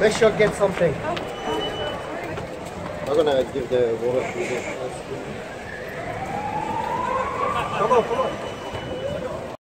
Make sure get something. Oh, oh, I'm gonna give the water to you. Come on, come on.